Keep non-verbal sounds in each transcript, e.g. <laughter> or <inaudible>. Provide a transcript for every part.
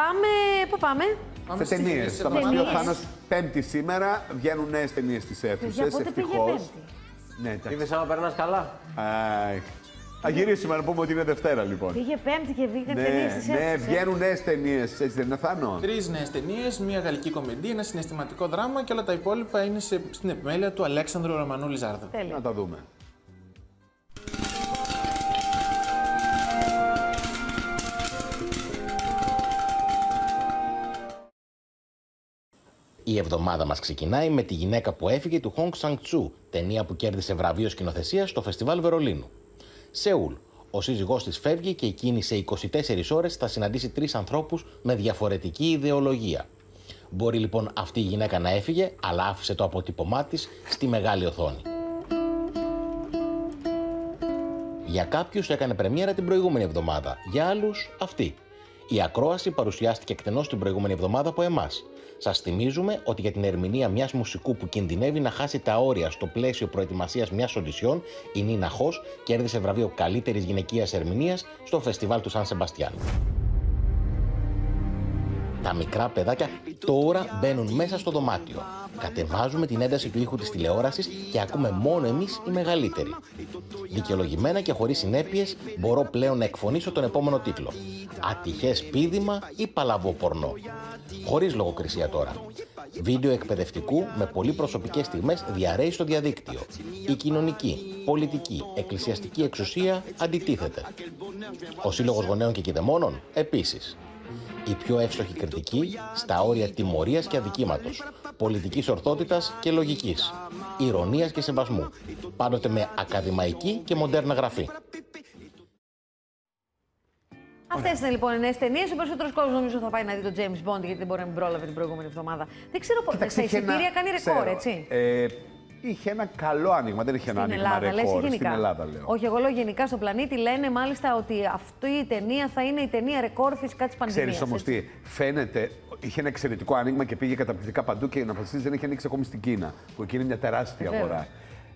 Πάμε. Πού πάμε; Σε ταινίες. Θα μας πει ο Ταινίες. Θάνο Πέμπτη σήμερα βγαίνουν νέες ταινίες στις αίθουσες. Για πότε πήγε Πέμπτη; Ναι, εντάξει. Είδες άμα περνάς καλά; Αχ. Θα γυρίσουμε να πούμε ότι είναι Δευτέρα λοιπόν. Πήγε Πέμπτη και βγήκαν ταινίες Ναι, τη ναι, βγαίνουν νέες ταινίες. Έτσι δεν είναι, Θάνο; Τρεις νέες ταινίες, μια γαλλική κομμεντή, ένα συναισθηματικό δράμα και όλα τα υπόλοιπα είναι σε- στην επιμέλεια του Αλέξανδρου Ρωμανού Λιζάρδου. Να τα δούμε. Η εβδομάδα μας ξεκινάει με τη γυναίκα που έφυγε του Hong Sang-choo, ταινία που κέρδισε βραβείο σκηνοθεσία στο Φεστιβάλ Βερολίνου. Σεούλ. Ο σύζυγός της φεύγει και εκείνη σε 24 ώρες θα συναντήσει τρεις ανθρώπους με διαφορετική ιδεολογία. Μπορεί λοιπόν αυτή η γυναίκα να έφυγε, αλλά άφησε το αποτύπωμά της στη μεγάλη οθόνη. Για κάποιους έκανε πρεμιέρα την προηγούμενη εβδομάδα, για άλλους αυτή. Η ακρόαση παρουσιάστηκε εκτενώς την προηγούμενη εβδομάδα από εμάς. Σας θυμίζουμε ότι για την ερμηνεία μιας μουσικού που κινδυνεύει να χάσει τα όρια στο πλαίσιο προετοιμασίας μιας οντισιόν, η Νίνα Χος κέρδισε βραβείο καλύτερης γυναικείας ερμηνείας στο φεστιβάλ του Σαν Σεμπαστιάν. Τα μικρά παιδάκια τώρα μπαίνουν μέσα στο δωμάτιο. Κατεβάζουμε την ένταση του ήχου της τηλεόρασης και ακούμε μόνο εμείς οι μεγαλύτεροι. Δικαιολογημένα και χωρίς συνέπειες μπορώ πλέον να εκφωνήσω τον επόμενο τίτλο. Ατυχές πίδημα ή παλαβό πορνό. Χωρίς λογοκρισία τώρα. Βίντεο εκπαιδευτικού με πολύ προσωπικές στιγμές διαρρέει στο διαδίκτυο. Η κοινωνική, πολιτική, εκκλησιαστική εξουσία αντιτίθεται. Ο Σύλλογος Γονέων και Κηδεμόνων επίσης. Η πιο εύστοχη κριτική στα όρια τιμωρίας και αδικήματος, πολιτικής ορθότητας και λογικής, ηρωνίας και σεβασμού, πάντοτε με ακαδημαϊκή και μοντέρνα γραφή. Αυτές είναι λοιπόν οι νέες ταινίες. Ο περισσότερος κόσμος νομίζω θα πάει να δει το James Bond γιατί δεν μπορεί να μην πρόλαβε την προηγούμενη εβδομάδα. Δεν ξέρω πώ. Κοίταξε, Στα είχε ένα- εισιτήρια κάνει ρεκόρ, ξέρω, έτσι. Ε, είχε ένα καλό άνοιγμα, δεν είχε ένα Στην άνοιγμα Ελλάδα, λες ή ρεκόρ. γενικά. Στην Ελλάδα λέω. Όχι, εγώ λέω γενικά στον πλανήτη λένε μάλιστα ότι αυτή η ταινία θα είναι η ταινία ρεκόρ φυσικά της πανδημίας. Ξέρεις όμως τι, φαίνεται, είχε ένα εξαιρετικό άνοιγμα και πήγε καταπληκτικά παντού και να φασίσει δεν έχει ανοίξει ακόμη στην Κίνα, που εκεί είναι μια τεράστια Βέβαια. αγορά.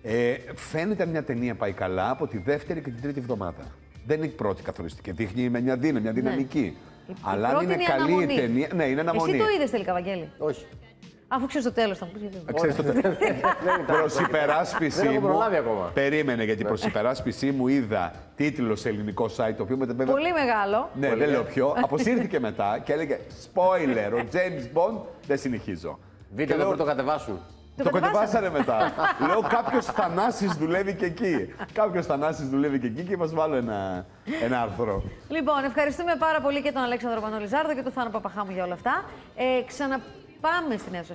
Ε, φαίνεται μια ταινία πάει καλά από τη δεύτερη και την τρίτη εβδομάδα. Δεν είναι η πρώτη καθοριστική. Δείχνει με μια δύναμη, μια δυναμική. Ναι. Η- η Αλλά αν πρώτη είναι η καλή η αναμονή. ταινία. Ναι, είναι αναμονή. Εσύ το είδες τελικά, Βαγγέλη; Όχι. Αφού ξέρεις το τέλος, θα μου πεις γιατί. δεν. Ξέρεις το <laughs> Προς υπεράσπιση Δεν έχω μου. προλάβει ακόμα. Περίμενε, γιατί προς υπεράσπιση μου είδα τίτλος σε ελληνικό site, το οποίο μετά βέβαια. Πολύ μεγάλο. Ναι, δεν λέω ποιο. <laughs> Αποσύρθηκε μετά και έλεγε Spoiler, ο James Bond δεν συνεχίζω. Βίντεο Και να λέω, το κατεβάσουν. Το το κατεβάσανε. κατεβάσανε μετά. <laughs> λέω κάποιος Θανάσης δουλεύει και εκεί. Κάποιος Θανάσης δουλεύει και εκεί και μας βάλω ένα, ένα άρθρο. Λοιπόν, ευχαριστούμε πάρα πολύ και τον Αλέξανδρο Πανολιζάρδο και τον Θάνο Παπαχάμου για όλα αυτά. Ε, ξαναπάμε στη Νέα Σωσία.